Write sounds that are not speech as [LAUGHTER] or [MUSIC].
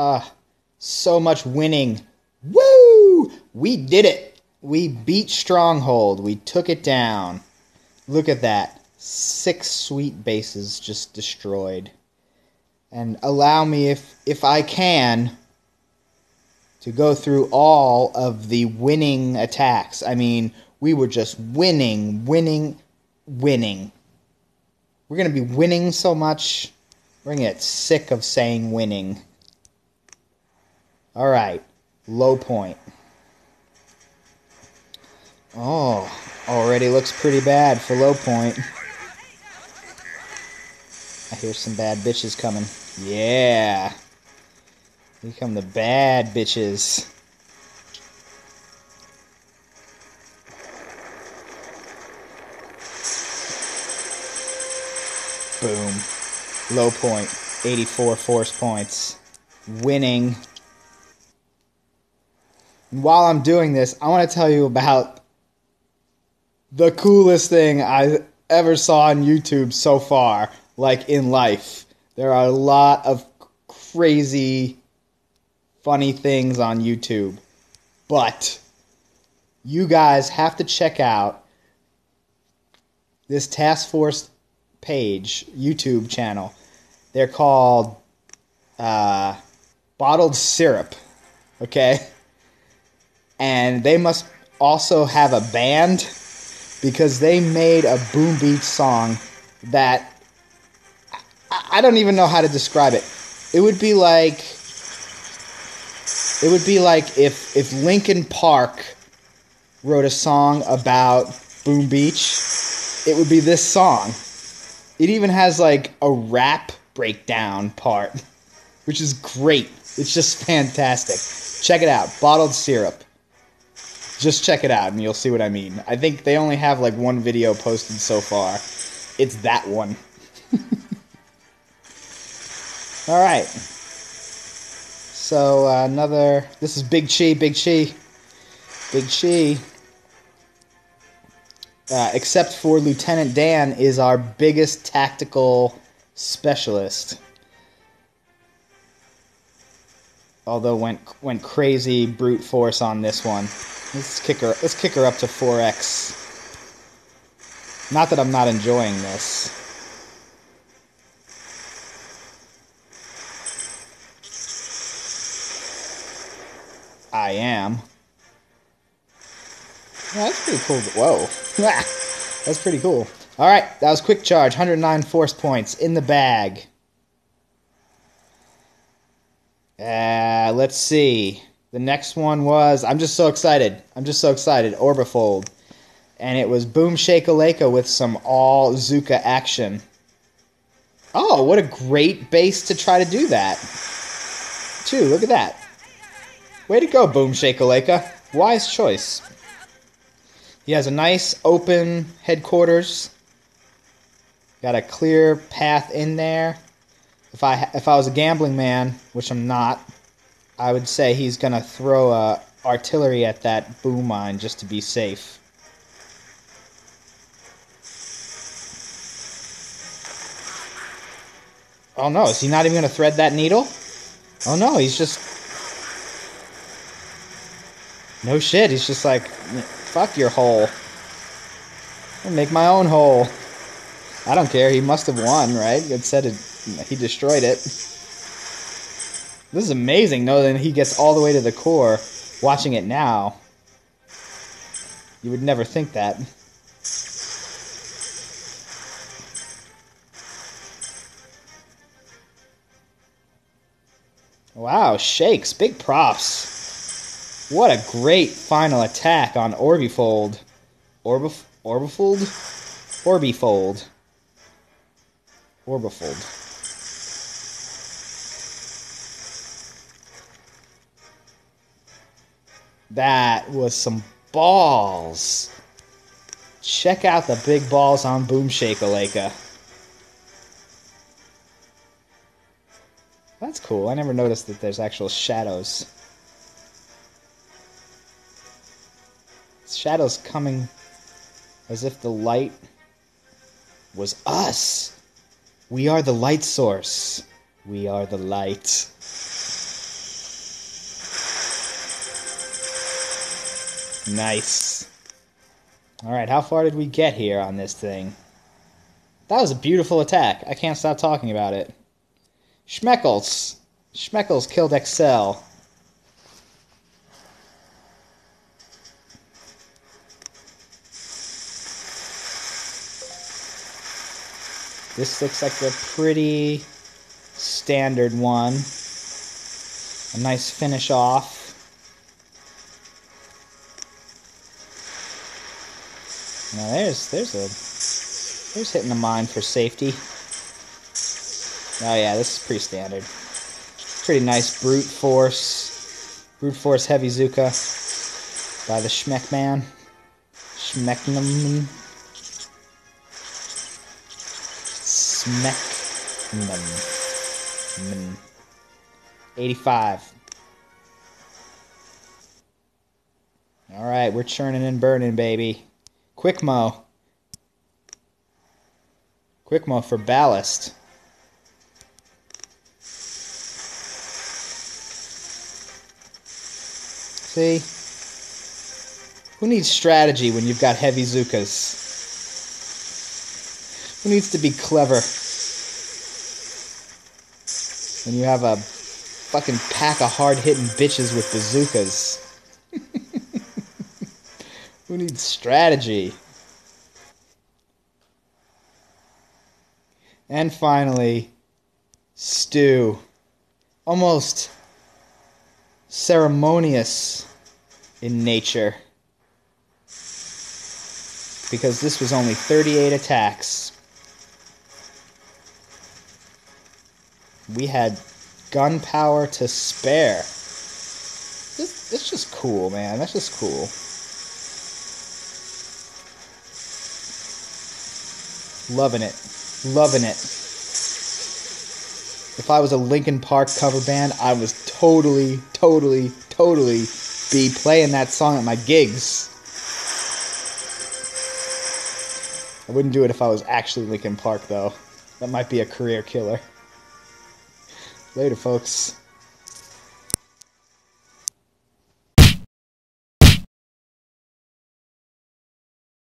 Ah, so much winning. Woo! We did it. We beat Stronghold. We took it down. Look at that. Six sweet bases just destroyed. And allow me, if if I can, to go through all of the winning attacks. I mean, we were just winning, winning, winning. We're going to be winning so much, we're going to get sick of saying winning. All right, low point. Oh, already looks pretty bad for low point. I hear some bad bitches coming. Yeah. Here come the bad bitches. Boom. Low point. 84 force points. Winning. And while I'm doing this, I want to tell you about the coolest thing I ever saw on YouTube so far, like in life. There are a lot of crazy, funny things on YouTube. But you guys have to check out this task force page, YouTube channel. They're called uh, Bottled Syrup. Okay? And they must also have a band because they made a Boom Beach song that I don't even know how to describe it. It would be like it would be like if if Linkin Park wrote a song about Boom Beach, it would be this song. It even has like a rap breakdown part, [LAUGHS] which is great. It's just fantastic. Check it out. Bottled syrup. Just check it out and you'll see what I mean. I think they only have like one video posted so far. It's that one. [LAUGHS] All right. So uh, another. This is Big Chi. Big Chi. Big Chi. Uh, except for Lieutenant Dan, is our biggest tactical specialist. Although went went crazy brute force on this one. Let's kick her. Let's kick her up to 4x. Not that I'm not enjoying this. I am. Yeah, that's pretty cool. Whoa. [LAUGHS] that's pretty cool. Alright, that was quick charge. 109 force points in the bag. Uh, let's see. The next one was. I'm just so excited. I'm just so excited. Orbifold. And it was Boom Shakalaka with some all Zooka action. Oh, what a great base to try to do that. Too, look at that. Way to go, Boom Shakalaka. Wise choice. He has a nice open headquarters. Got a clear path in there. If I if I was a gambling man, which I'm not, I would say he's gonna throw uh, artillery at that boom mine just to be safe. Oh no, is he not even gonna thread that needle? Oh no, he's just no shit. He's just like, fuck your hole. I'll make my own hole. I don't care. He must have won, right? It said it, he destroyed it. This is amazing, knowing he gets all the way to the core. Watching it now, you would never think that. Wow, shakes. Big props. What a great final attack on Orbifold. Orbif Orbifold? Orbifold. Orbifold. That was some balls. Check out the big balls on Boom Shakalaka. That's cool. I never noticed that there's actual shadows. Shadows coming as if the light was us. We are the light source. We are the light. Nice. Alright, how far did we get here on this thing? That was a beautiful attack. I can't stop talking about it. Schmeckles. Schmeckles killed Excel. This looks like a pretty standard one. A nice finish off. Now there's there's a there's hitting the mine for safety. Oh yeah, this is pretty standard. Pretty nice brute force. Brute force heavy Zooka by the Schmeck man. Schmecknum. Smecknum. 85. Alright, we're churning and burning, baby. Quick Mo. Quick Mo for ballast. See? Who needs strategy when you've got heavy Zookas? Who needs to be clever when you have a fucking pack of hard hitting bitches with bazookas? Who needs strategy? And finally, stew. Almost ceremonious in nature. Because this was only 38 attacks. We had gunpowder to spare. This, it's just cool, man. That's just cool. Loving it. Loving it. If I was a Linkin Park cover band, I was totally, totally, totally be playing that song at my gigs. I wouldn't do it if I was actually Linkin Park, though. That might be a career killer. Later, folks.